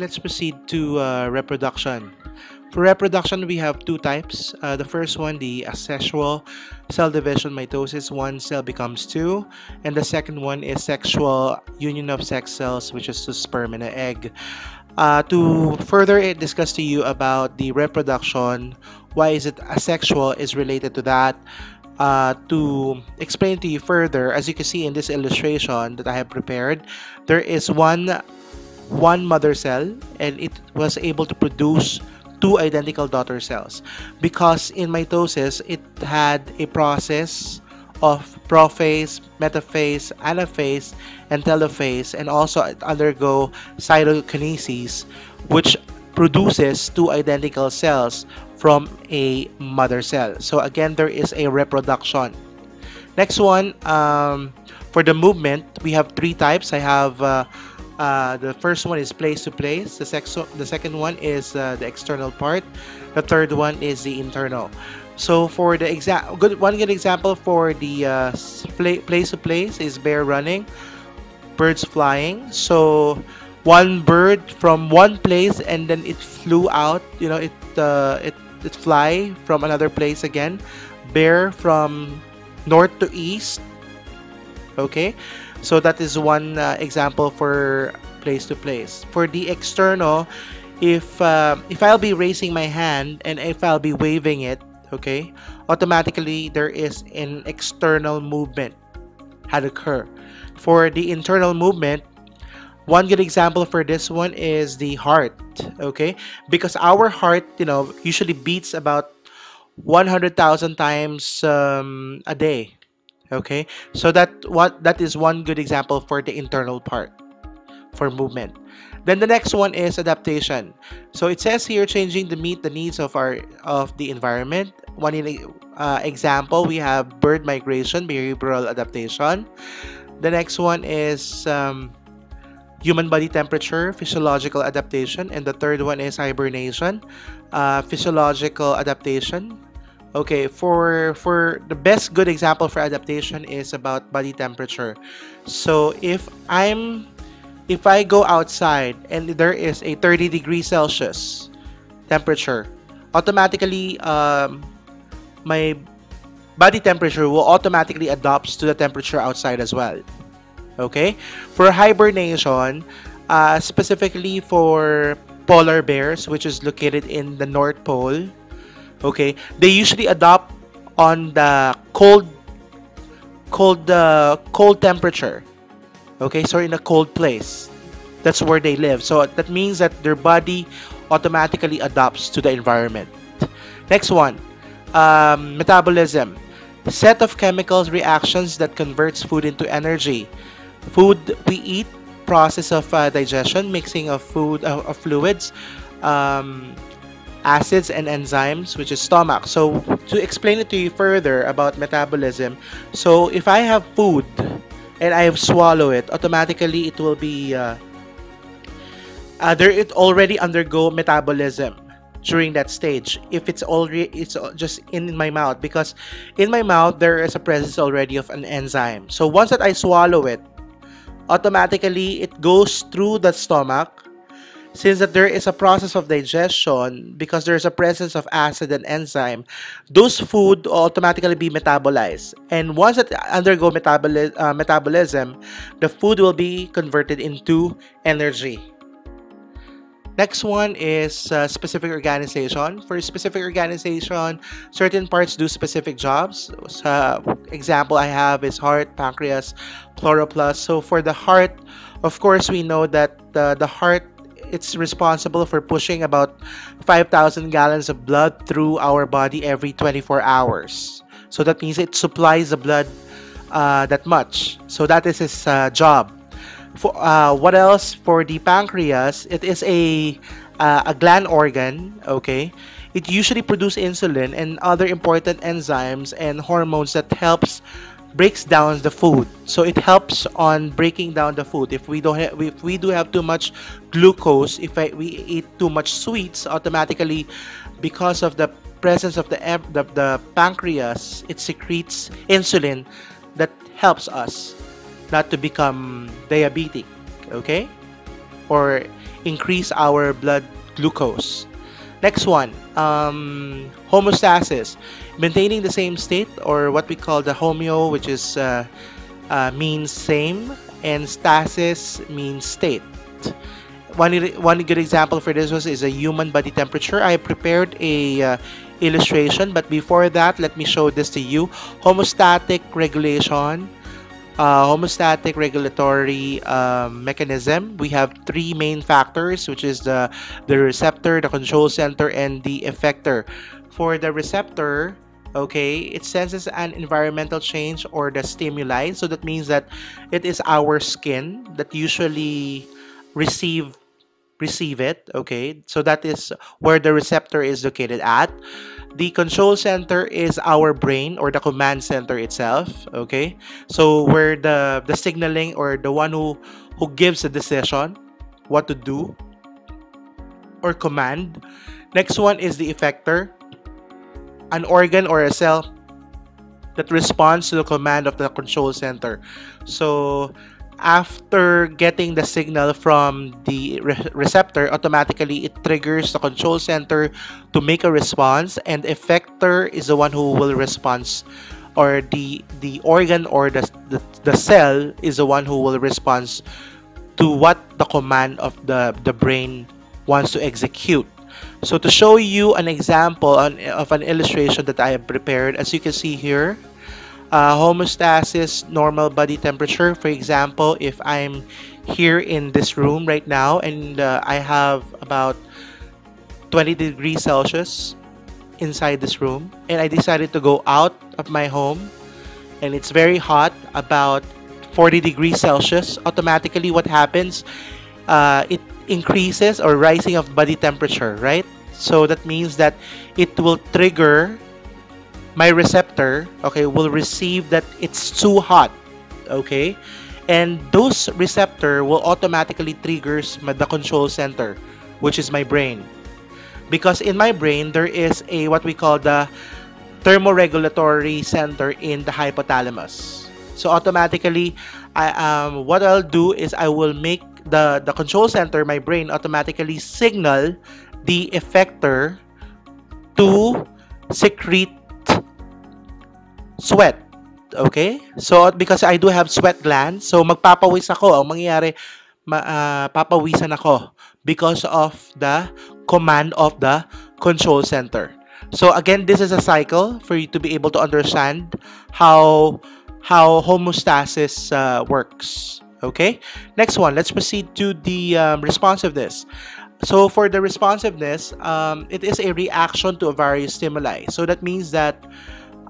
let's proceed to uh, reproduction. For reproduction, we have two types. Uh, the first one, the asexual cell division mitosis, one cell becomes two. And the second one is sexual union of sex cells, which is the sperm and an egg. Uh, to further discuss to you about the reproduction, why is it asexual is related to that. Uh, to explain to you further, as you can see in this illustration that I have prepared, there is one one mother cell and it was able to produce two identical daughter cells because in mitosis it had a process of prophase, metaphase, anaphase, and telophase, and also undergo cytokinesis, which produces two identical cells from a mother cell. So again, there is a reproduction. Next one, um, for the movement, we have three types. I have uh, uh, the first one is place to place. The, the second one is uh, the external part. The third one is the internal. So for the exact good one good example for the uh, place to place is bear running, birds flying. So one bird from one place and then it flew out. You know it uh, it it fly from another place again. Bear from north to east. Okay, so that is one uh, example for place to place. For the external, if uh, if I'll be raising my hand and if I'll be waving it, okay, automatically there is an external movement had occur. For the internal movement, one good example for this one is the heart, okay? Because our heart, you know, usually beats about 100,000 times um, a day, okay? So that what that is one good example for the internal part for movement. Then the next one is adaptation. So it says here changing to meet the needs of our of the environment. One uh, example we have bird migration behavioral adaptation. The next one is um, human body temperature physiological adaptation. And the third one is hibernation uh, physiological adaptation Okay, for for the best good example for adaptation is about body temperature. So if I'm if I go outside and there is a 30 degree Celsius temperature, automatically um, my body temperature will automatically adapts to the temperature outside as well. Okay, for hibernation, uh, specifically for polar bears, which is located in the North Pole, okay? They usually adopt on the cold cold uh, cold temperature. Okay? So in a cold place. That's where they live. So that means that their body automatically adapts to the environment. Next one. Um, metabolism. Set of chemicals reactions that converts food into energy. Food we eat process of uh, digestion mixing of food uh, of fluids um, acids and enzymes, which is stomach. So to explain it to you further about metabolism, so if I have food and I swallow it, automatically it will be uh, uh, there. It already undergo metabolism during that stage if it's already it's just in my mouth because in my mouth there is a presence already of an enzyme so once that i swallow it automatically it goes through the stomach since that there is a process of digestion because there's a presence of acid and enzyme those food automatically be metabolized and once it undergo metaboli- uh, metabolism the food will be converted into energy Next one is uh, specific organization. For specific organization, certain parts do specific jobs. Uh, example I have is heart, pancreas, chloroplast. So for the heart, of course, we know that uh, the heart it's responsible for pushing about 5,000 gallons of blood through our body every 24 hours. So that means it supplies the blood uh, that much. So that is its uh, job. For uh, what else for the pancreas? It is a uh, a gland organ. Okay, it usually produces insulin and other important enzymes and hormones that helps breaks down the food. So it helps on breaking down the food. If we don't ha- if we do have too much glucose if I, we eat too much sweets automatically because of the presence of the, the the pancreas it secretes insulin that helps us not to become diabetic okay? Or increase our blood glucose. Next one, um, homeostasis, maintaining the same state or what we call the homeo, which is uh, uh, means same, and stasis means state. One, one good example for this was is a human body temperature. I prepared a uh, illustration, but before that, let me show this to you. Homeostatic regulation uh, homeostatic regulatory um, mechanism, we have three main factors, which is the, the receptor, the control center, and the effector. For the receptor, okay, it senses an environmental change or the stimuli. So that means that it is our skin that usually receive receive it okay? So that is where the receptor is located at. The control center is our brain or the command center itself okay? So where the the signaling or the one who who gives the decision what to do or command. Next one is the effector an organ or a cell that responds to the command of the control center. So after getting the signal from the re receptor, automatically it triggers the control center to make a response, and effector is the one who will respond, or the the organ or the, the, the cell is the one who will respond to what the command of the, the brain wants to execute. So to show you an example on, of an illustration that I have prepared, as you can see here, uh, homeostasis, normal body temperature. For example, if I'm here in this room right now and uh, I have about 20 degrees Celsius inside this room and I decided to go out of my home and it's very hot, about 40 degrees Celsius, automatically what happens, uh, it increases or rising of body temperature, right? So that means that it will trigger my receptor okay will receive that it's too hot okay? And those receptor will automatically triggers the control center which is my brain. Because in my brain there is a what we call the thermoregulatory center in the hypothalamus. So automatically I um what I'll do is I will make the the control center my brain automatically signal the effector to secrete sweat. Okay? So, because I do have sweat glands, so magpapawis ako. Ang mangyayari, ma, uh, papawisan ako because of the command of the control center. So again, this is a cycle for you to be able to understand how how homeostasis uh, works. Okay. Next one. Let's proceed to the um, responsiveness. So for the responsiveness, um, it is a reaction to a various stimuli. So that means that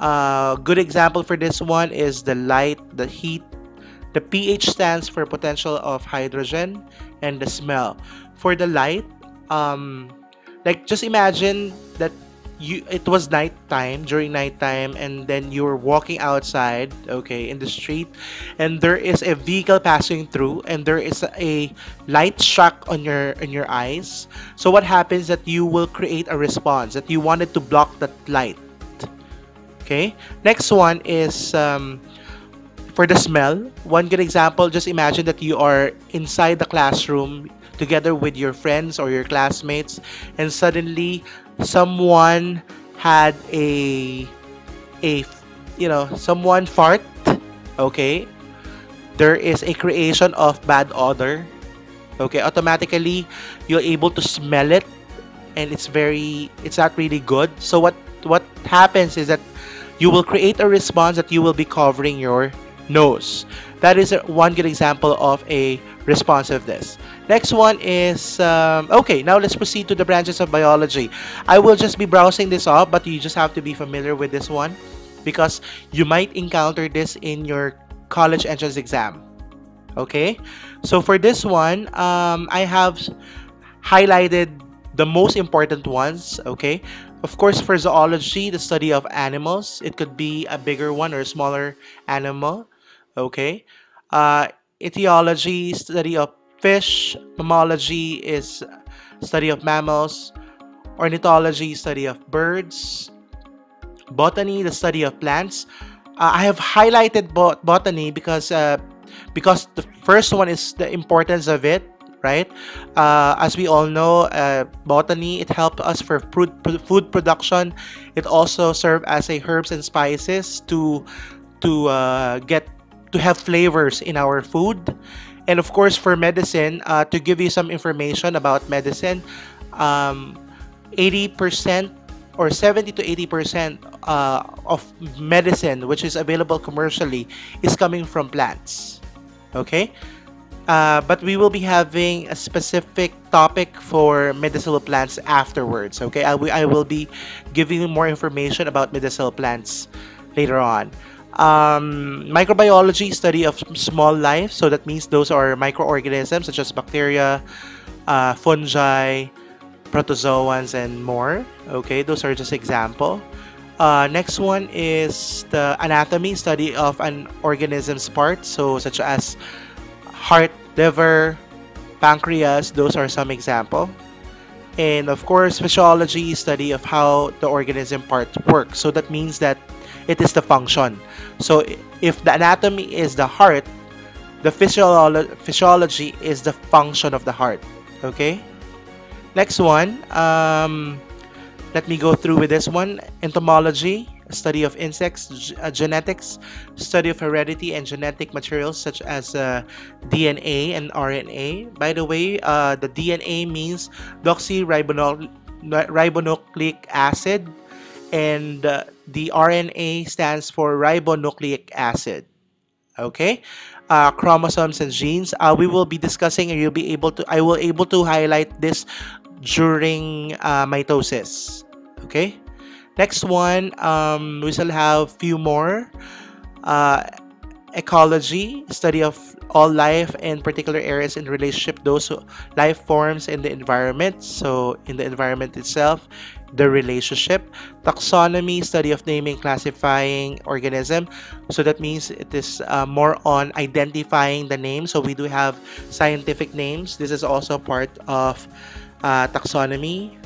a good example for this one is the light, the heat. The pH stands for potential of hydrogen and the smell. For the light, um, like just imagine that you it was nighttime during nighttime and then you were walking outside okay in the street and there is a vehicle passing through and there is a light shock on your on your eyes so what happens that you will create a response that you wanted to block that light Okay, next one is um, for the smell. One good example, just imagine that you are inside the classroom together with your friends or your classmates and suddenly someone had a a you know someone fart okay? There is a creation of bad odor okay? Automatically you're able to smell it and it's very it's not really good. So what what happens is that you will create a response that you will be covering your nose. That is one good example of a responsiveness. Next one is, um, okay, now let's proceed to the branches of biology. I will just be browsing this up, but you just have to be familiar with this one because you might encounter this in your college entrance exam. Okay, so for this one, um, I have highlighted the most important ones. Okay, of course, for zoology, the study of animals, it could be a bigger one or a smaller animal. Okay. Uh, ichthyology, study of fish. Mammalogy is study of mammals. Ornithology, study of birds. Botany, the study of plants. Uh, I have highlighted bot botany because uh, because the first one is the importance of it right? Uh, as we all know, uh, botany it helped us for food food production. It also served as a herbs and spices to to uh, get to have flavors in our food, and of course for medicine. Uh, to give you some information about medicine, um, 80% or 70 to 80 percent uh, of medicine which is available commercially is coming from plants okay uh, but we will be having a specific topic for medicinal plants afterwards okay? I, I will be giving you more information about medicinal plants later on. Um, microbiology study of small life. So that means those are microorganisms such as bacteria uh, fungi protozoans and more okay? Those are just example. Uh, next one is the anatomy study of an organism's parts. So such as heart liver pancreas those are some example. And of course physiology study of how the organism part works. So that means that it is the function. So if the anatomy is the heart the physiolo physiology is the function of the heart. Okay? Next one, um, let me go through with this one. Entomology, study of insects, uh, genetics, study of heredity and genetic materials such as uh, DNA and RNA. By the way, uh, the DNA means deoxyribonucleic acid and uh, the RNA stands for ribonucleic acid. Okay, uh, chromosomes and genes. Uh, we will be discussing, and you'll be able to. I will able to highlight this during uh, mitosis. Okay. Next one, um, we still have few more. Uh, ecology, study of all life in particular areas in relationship those life forms in the environment. So in the environment itself, the relationship. Taxonomy, study of naming, classifying organism. So that means it is uh, more on identifying the name. So we do have scientific names. This is also part of uh, taxonomy.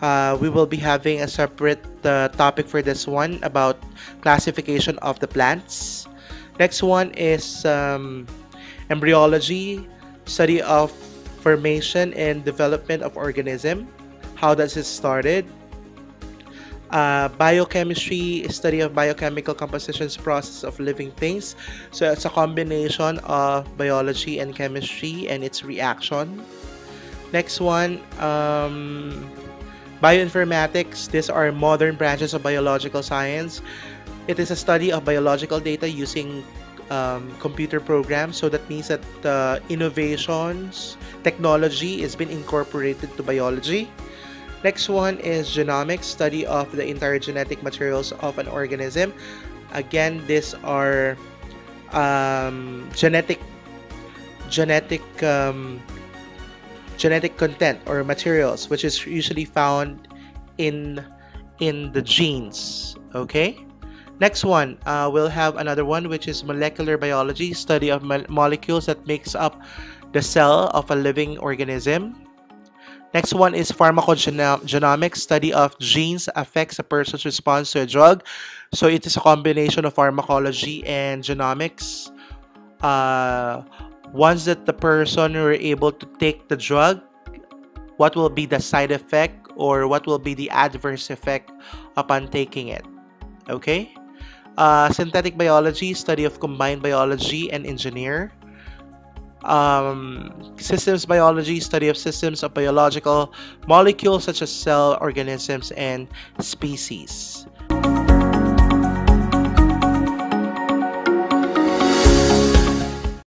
Uh, we will be having a separate uh, topic for this one about classification of the plants. Next one is um, embryology, study of formation and development of organism. How does it started? Uh, biochemistry, study of biochemical compositions process of living things. So it's a combination of biology and chemistry and its reaction. Next one, um, bioinformatics. These are modern branches of biological science. It is a study of biological data using um, computer programs. So that means that uh, innovations, technology is being incorporated to biology. Next one is genomics, study of the entire genetic materials of an organism. Again, these are um, genetic genetic um, genetic content or materials which is usually found in in the genes okay next one uh, we'll have another one which is molecular biology study of mo molecules that makes up the cell of a living organism Next one is pharmacogenomics, study of genes affects a person's response to a drug. So it is a combination of pharmacology and genomics. Uh, once that the person were able to take the drug, what will be the side effect or what will be the adverse effect upon taking it? Okay? Uh, synthetic biology, study of combined biology and engineer. Um, systems biology, study of systems of biological molecules such as cell, organisms, and species.